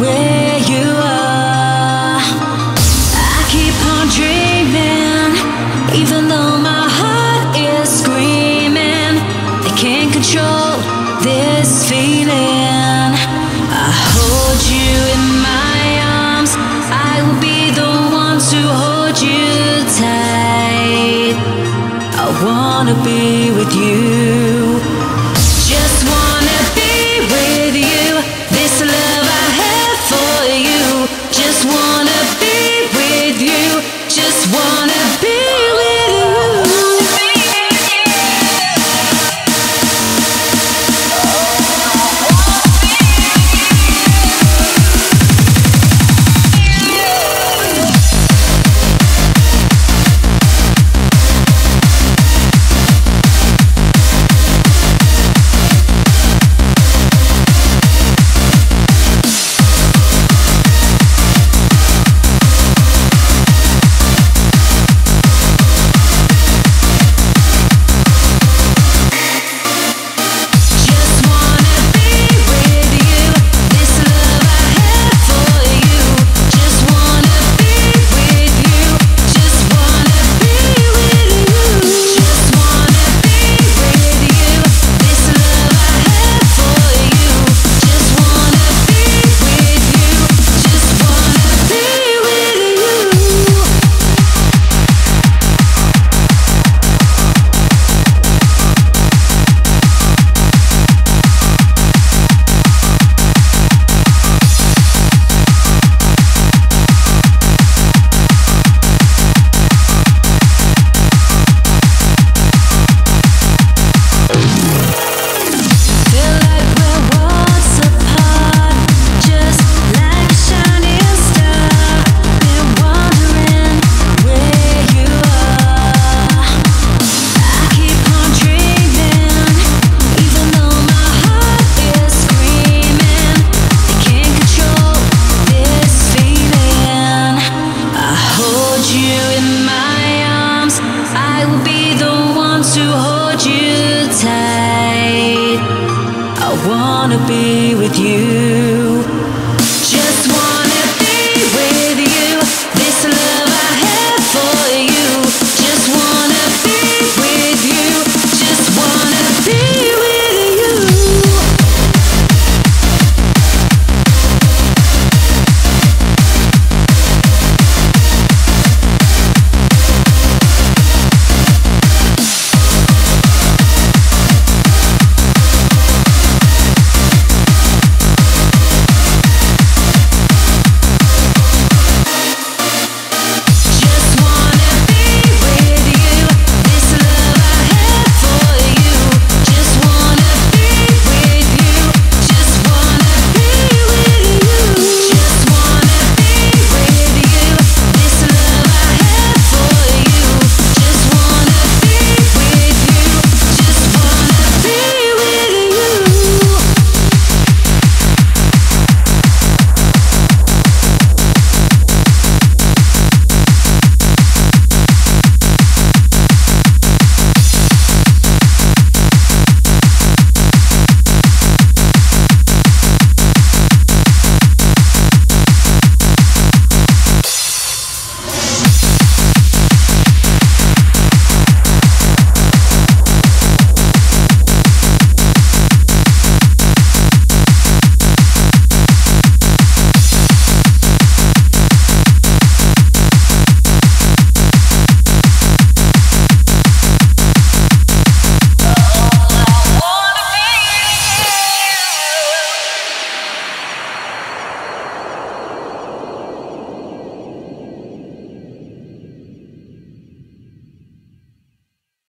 where you are. I keep on dreaming, even though my heart is screaming. I can't control this feeling. I hold you in my arms, I will be the one to hold you tight. I wanna be with you. Thank wanna be with you.